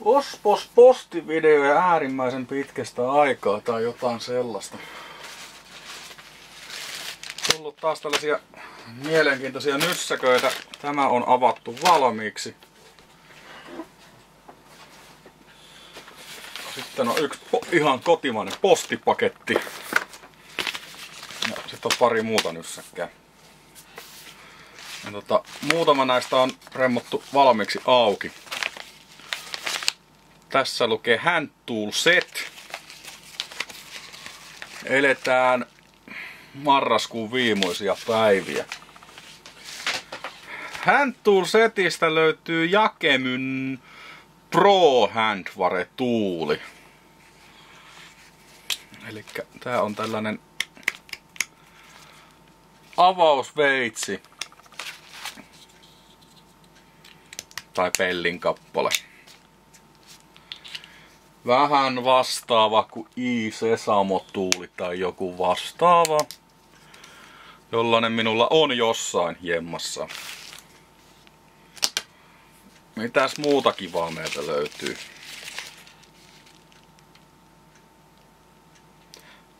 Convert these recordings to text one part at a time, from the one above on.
Ospos postivideo äärimmäisen pitkästä aikaa tai jotain sellaista. Tullut taas tällaisia mielenkiintoisia nyssäköitä. Tämä on avattu valmiiksi. Sitten on yksi ihan kotimainen postipaketti. Ja sitten on pari muuta nyssäkkää. Ja tota, muutama näistä on remmottu valmiiksi auki. Tässä lukee Hand Tool Set. Eletään marraskuun viimeisiä päiviä. Hand Tool Setistä löytyy Jakemyn Pro Handware tuuli. Eli tää on tällainen avausveitsi tai pellin kappale vähän vastaava kuin i-sesamo-tuuli tai joku vastaava. Jollainen minulla on jossain jemmassa. Mitäs muuta kivaa meiltä löytyy?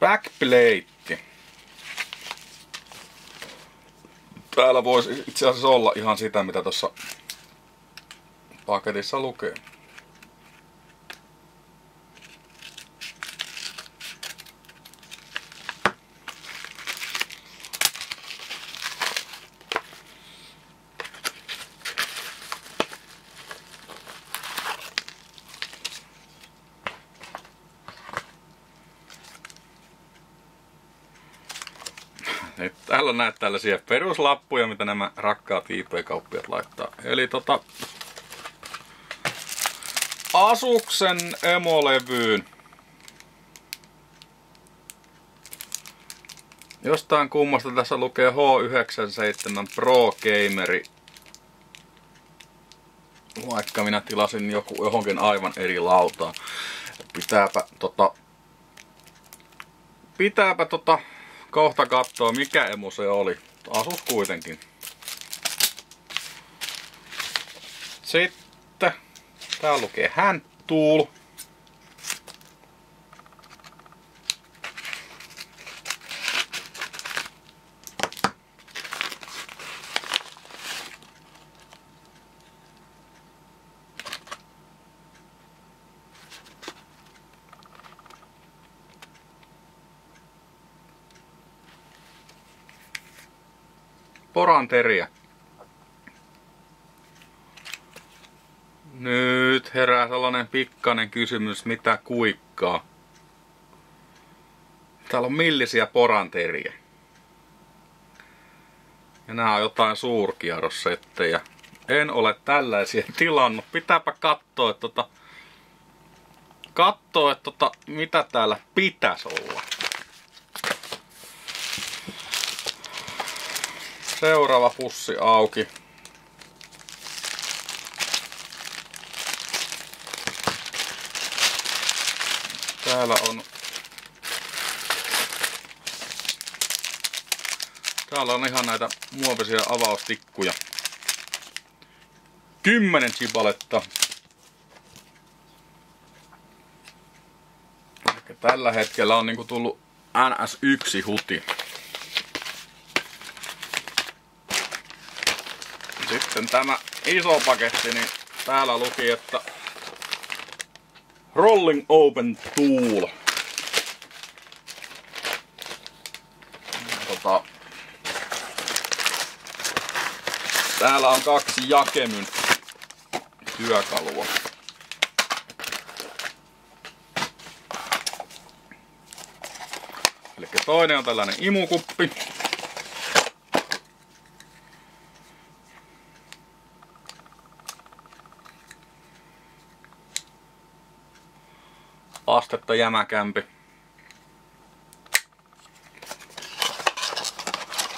Backplate. Täällä voisi itse asiassa olla ihan sitä, mitä tuossa paketissa lukee. Nyt täällä on näitä tällaisia peruslappuja, mitä nämä rakkaat IP-kauppiat laittaa. Eli tota, Asuksen emolevyyn. Jostain kummasta tässä lukee H97 Pro Gameri. Vaikka minä tilasin joku johonkin aivan eri lautaan. Pitääpä tota... Pitääpä tota kohta katsoa mikä emu se oli. Asus kuitenkin. Sitten tää lukee hand tool. Poranteriä. Nyt herää sellainen pikkainen kysymys, mitä kuikkaa. Täällä on millisiä poranteriä. Ja nämä on jotain suurkierrossettejä. En ole tällaisia tilannut. Pitääpä katsoa, että tota, katsoa, että tota, mitä täällä pitäisi olla. Seuraava pussi auki. Täällä on Täällä on ihan näitä muovisia avaustikkuja. Kymmenen chipaletta. tällä hetkellä on niinku tullut NS1 huti. Sitten tämä iso paketti, niin täällä luki, että Rolling Open Tool. Tota, täällä on kaksi jakemyn työkalua. Eli toinen on tällainen imukuppi. Astetta jämäkämpi.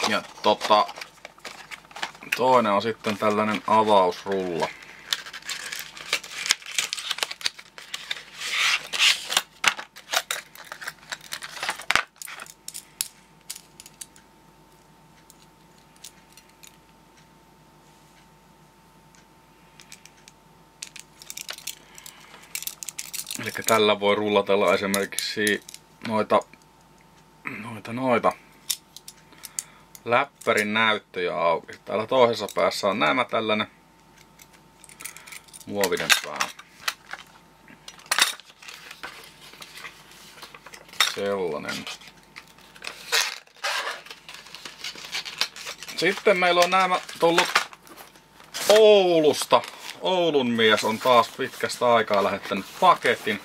Ja tota, toinen on sitten tällainen avausrulla. Eli tällä voi rullatella esimerkiksi noita, noita, noita läppärin näyttöjä auki. Täällä toisessa päässä on nämä tällainen muovinen pää. Sellainen. Sitten meillä on nämä tullut Oulusta. Oulun mies on taas pitkästä aikaa lähettänyt paketin.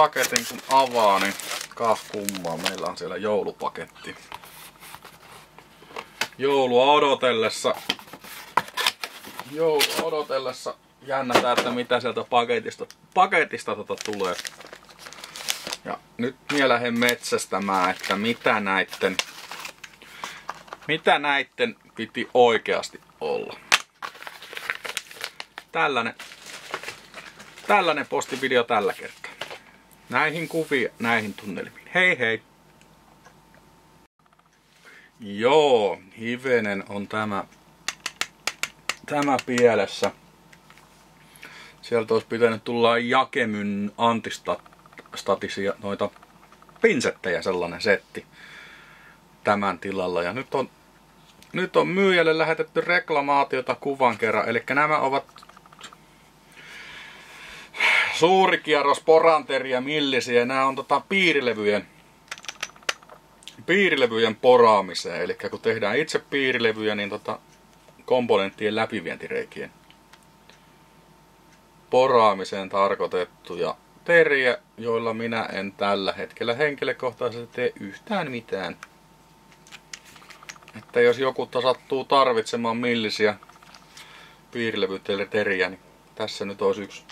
Paketin kun avaa, niin kah kummaa. Meillä on siellä joulupaketti. Joulua odotellessa. Joulua odotellessa jännätään, että mitä sieltä paketista, paketista tota tulee. Ja nyt minä lähden metsästämään, että mitä näitten, mitä näitten piti oikeasti olla. Tällainen, tällainen postivideo tällä kertaa. Näihin kuviin, näihin tunnelmiin. Hei hei! Joo, hivenen on tämä, tämä pielessä. Sieltä olisi pitänyt tulla Jakemyn antistatisia noita pinsettejä sellainen setti tämän tilalla. Ja nyt on, nyt on myyjälle lähetetty reklamaatiota kuvan kerran. Eli nämä ovat suuri kierros poranteria millisiä. Nämä on tota piirilevyjen, piirilevyjen poraamiseen. Eli kun tehdään itse piirilevyjä, niin tota komponenttien läpivientireikien poraamiseen tarkoitettuja teriä, joilla minä en tällä hetkellä henkilökohtaisesti tee yhtään mitään. Että jos joku sattuu tarvitsemaan millisiä piirilevyteriä, niin tässä nyt olisi yksi,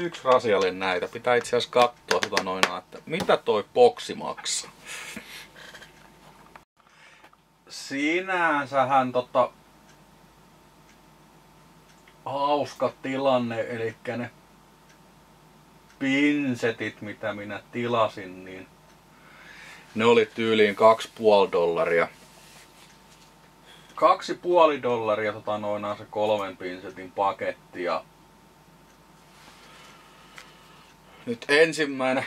yksi rasialle näitä. Pitää itse asiassa katsoa tota noina, että mitä toi boksi maksaa. Sinänsähän tota, hauska tilanne, eli ne pinsetit, mitä minä tilasin, niin ne oli tyyliin 2,5 dollaria. 2,5 dollaria tota noinaan se kolmen pinsetin paketti ja nyt ensimmäinen,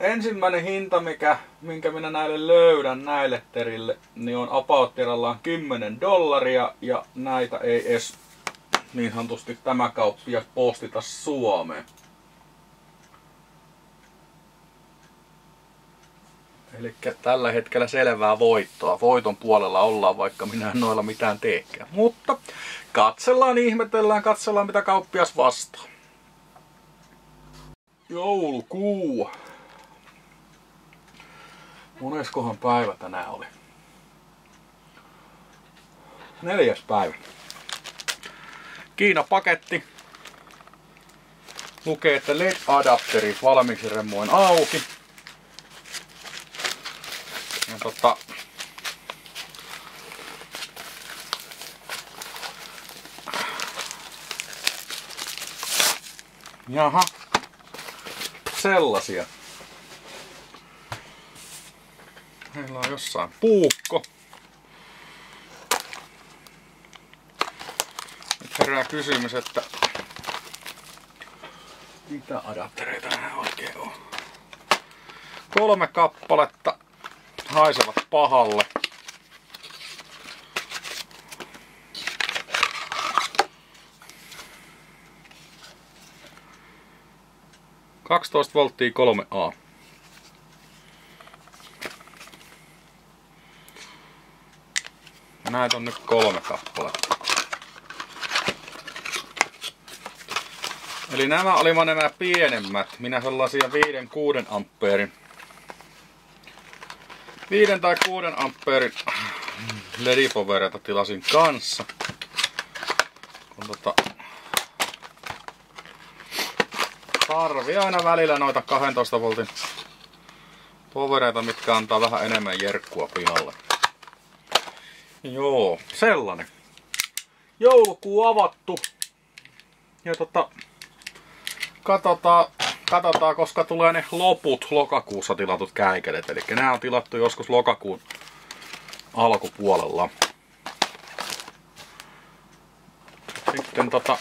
ensimmäinen hinta, mikä, minkä minä näille löydän näille terille, niin on about 10 dollaria ja näitä ei edes niin sanotusti tämä kauppias postita Suomeen. Eli tällä hetkellä selvää voittoa. Voiton puolella ollaan, vaikka minä en noilla mitään teekään. Mutta katsellaan, ihmetellään, katsellaan mitä kauppias vastaa. Joulukuu. Moneskohan päivä tänään oli? Neljäs päivä. Kiina-paketti. Lukee, että LED-adapteri valmiiksi remmoin auki. Ja tota, Jaha. Sellaisia. Meillä on jossain puukko. herää kysymys, että mitä adaptereita nämä oikein on. Kolme kappaletta haisevat pahalle. Kaksitoista volttia 3A. Näitä on nyt kolme kappaletta. Eli nämä olivat nämä pienemmät. Minä sellaisia 5-6 ampeerin 5 tai 6 ampeerin ledipovereita tilasin kanssa. Kun tota, tarvii aina välillä noita 12 voltin povereita, mitkä antaa vähän enemmän jerkkua pihalle. Joo, sellainen. Joulukuu avattu. Ja tota, katsotaan, katsotaan, koska tulee ne loput lokakuussa tilatut käikelet. Eli nämä on tilattu joskus lokakuun alkupuolella. Sitten tota,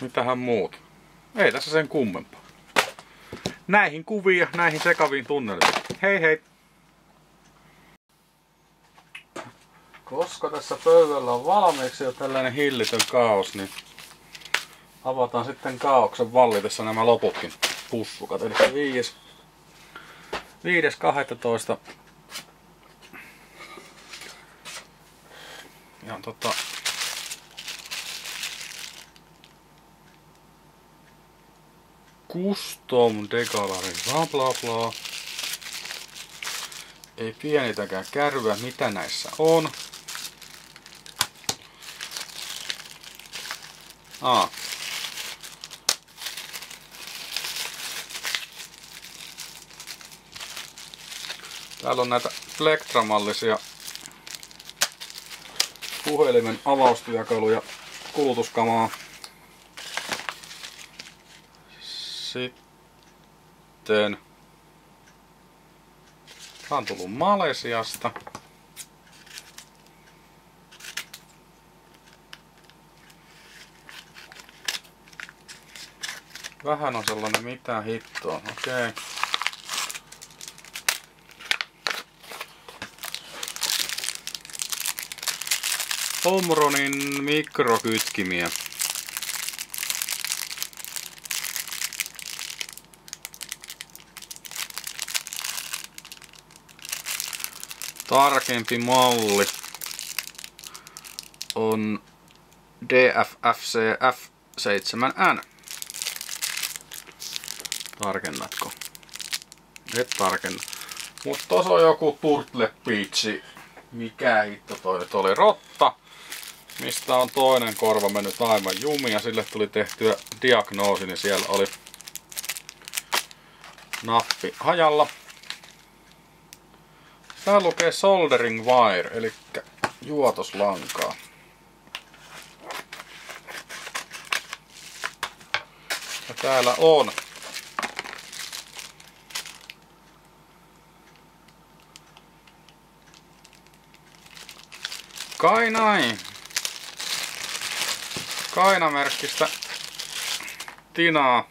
mitähän muut. Ei tässä sen kummempaa. Näihin kuviin ja näihin sekaviin tunnelmiin. Hei hei! Koska tässä pöydällä on valmiiksi jo tällainen hillitön kaos, niin avataan sitten kaauksen vallitessa nämä loputkin pussukat. Eli 5. 5.12. Ja tota, Custom Degalari, bla bla bla. Ei pienitäkään kärryä, mitä näissä on. Aa. Täällä on näitä plektramallisia puhelimen avaustyökaluja kulutuskamaa. Sitten Tää on tullut Malesiasta. Vähän on sellainen mitä hittoa. Okei. Okay. Omronin mikrokytkimiä. Tarkempi malli on DFFC F7N. Tarkennatko? Et tarkenna. Mutta tuossa on joku Turtle Beach. Mikä hitto toi nyt oli? Rotta mistä on toinen korva mennyt aivan jumi ja sille tuli tehtyä diagnoosi, niin siellä oli nappi hajalla. Tää lukee soldering wire, eli juotoslankaa. Ja täällä on Kai näin. Kainamerkkistä tinaa.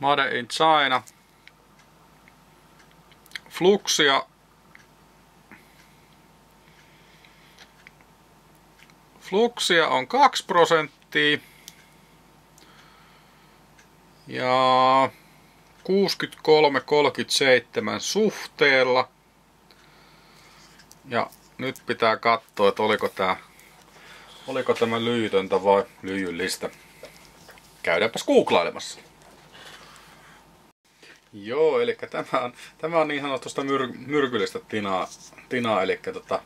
Made in China. Fluxia. Fluxia on 2 prosenttia. Ja 63-37 suhteella. Ja nyt pitää katsoa, että oliko tää oliko tämä lyitöntä vai lyijyllistä. Käydäänpäs googlailemassa. Joo, eli tämä on, tämä on niin sanotusta myr, myrkyllistä tinaa, tinaa eli tota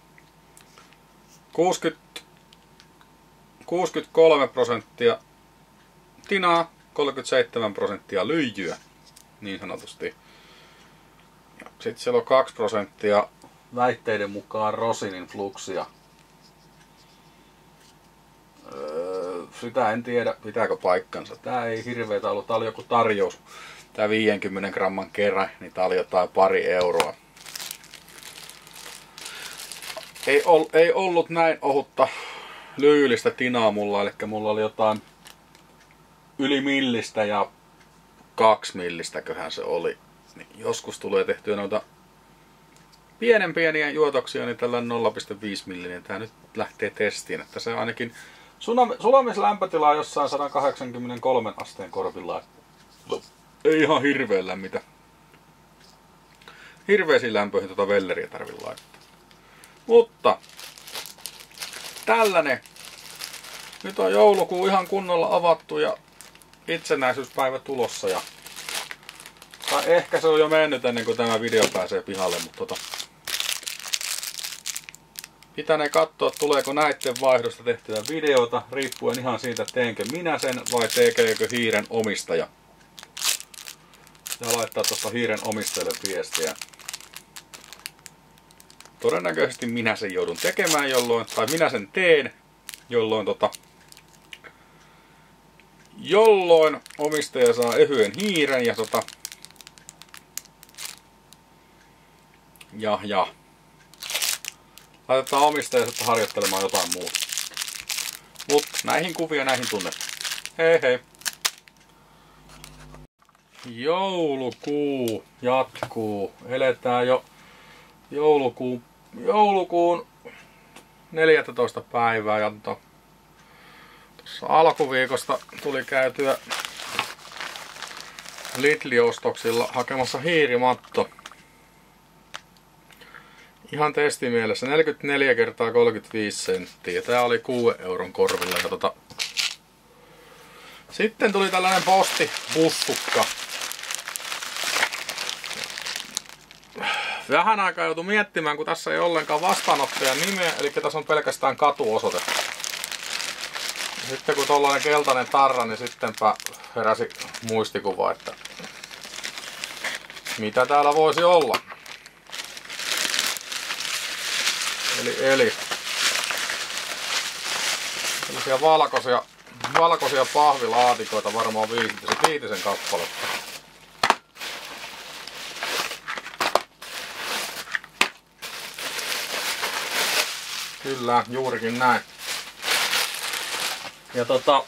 60, 63 prosenttia tinaa, 37 prosenttia lyijyä, niin sanotusti. Sitten siellä on 2 prosenttia väitteiden mukaan Rosinin fluksia. Öö, sitä en tiedä, pitääkö paikkansa. Tää ei hirveetä ollut, tää oli joku tarjous. Tää 50 gramman kerran, niin tää oli jotain pari euroa. Ei, ol, ei ollut näin ohutta lyylistä tinaa mulla, eli mulla oli jotain yli millistä ja kaksi millistäköhän se oli. Niin joskus tulee tehtyä noita pienen pieniä juotoksia, niin tällä 0,5 millinen tämä nyt lähtee testiin. Että se ainakin sulamislämpötila on jossain 183 asteen korvilla. Ei ihan hirveän lämmitä. Hirveisiin lämpöihin tuota velleriä tarvii laittaa. Mutta tällainen. Nyt on joulukuu ihan kunnolla avattu ja itsenäisyyspäivä tulossa. Ja... Tai ehkä se on jo mennyt ennen kuin tämä video pääsee pihalle, mutta tota, Pitänee katsoa, tuleeko näiden vaihdosta tehtyä videota, riippuen ihan siitä, teenkö minä sen vai tekeekö hiiren omistaja. Ja laittaa tuosta hiiren omistajalle viestiä. Todennäköisesti minä sen joudun tekemään jolloin, tai minä sen teen, jolloin tota, jolloin omistaja saa ehyen hiiren ja tota, ja ja laitetaan omistajat harjoittelemaan jotain muuta. Mutta näihin kuvia näihin tunne. Hei hei. Joulukuu jatkuu. Eletään jo joulukuun, joulukuun 14 päivää ja tuossa alkuviikosta tuli käytyä Lidli-ostoksilla hakemassa hiirimatto. Ihan testimielessä 44 kertaa 35 senttiä. Tää oli 6 euron korvilla. Ja tota... Sitten tuli tällainen postibussukka. Vähän aikaa joutui miettimään, kun tässä ei ollenkaan vastaanottajan nimeä, eli tässä on pelkästään katuosoite. Sitten kun tollanen keltainen tarra, niin sittenpä heräsi muistikuva, että mitä täällä voisi olla. Eli, eli tällaisia valkoisia, valkoisia pahvilaatikoita varmaan viitisen kappaletta. Kyllä, juurikin näin. Ja tota,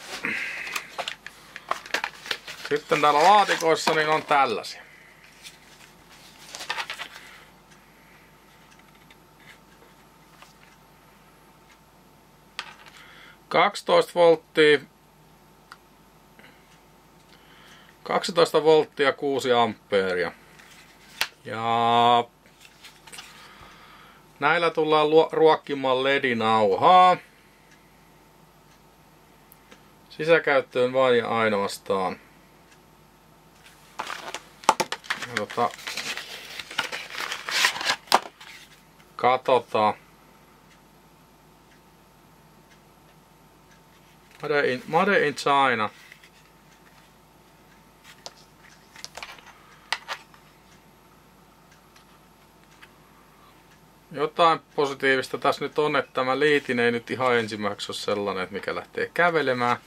sitten täällä laatikoissa niin on tällaisia. 12 volttia 12 volttia 6 ampeeria. Ja näillä tullaan ruokkimaan ledinauhaa. Sisäkäyttöön vain ja ainoastaan. Ja tota, katsotaan. Made in, Made in China. Jotain positiivista tässä nyt on, että tämä liitin ei nyt ihan ensimmäiseksi ole sellainen, että mikä lähtee kävelemään.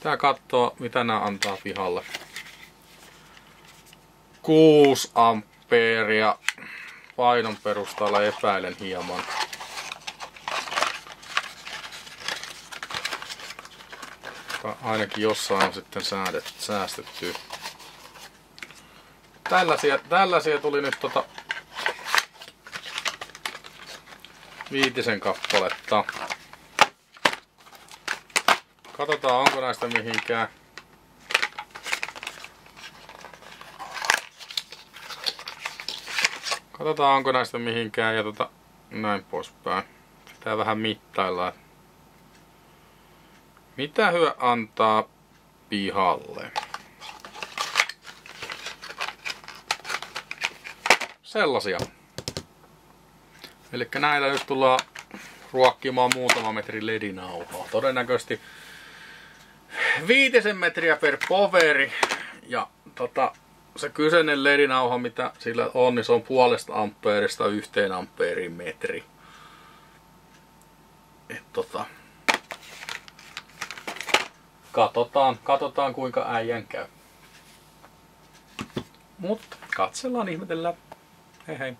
Tää katsoo, mitä nämä antaa pihalle. 6 ampeeria painon perusteella epäilen hieman. Ainakin jossain on sitten säädet, säästetty. Tällaisia, tällaisia tuli nyt tota viitisen kappaletta. Katsotaan onko näistä mihinkään. Katsotaan onko näistä mihinkään ja tota näin poispäin. Pitää vähän mittailla. Mitä hyö antaa pihalle? Sellaisia. Eli näillä nyt tullaan ruokkimaan muutama metri ledinauhaa. Todennäköisesti viitisen metriä per poveri. Ja tota, se kyseinen ledinauha, mitä sillä on, niin se on puolesta ampeerista yhteen ampeerin metri. Et tota, Katsotaan, katsotaan kuinka äijän käy. Mutta katsellaan, ihmetellään. Hei hei.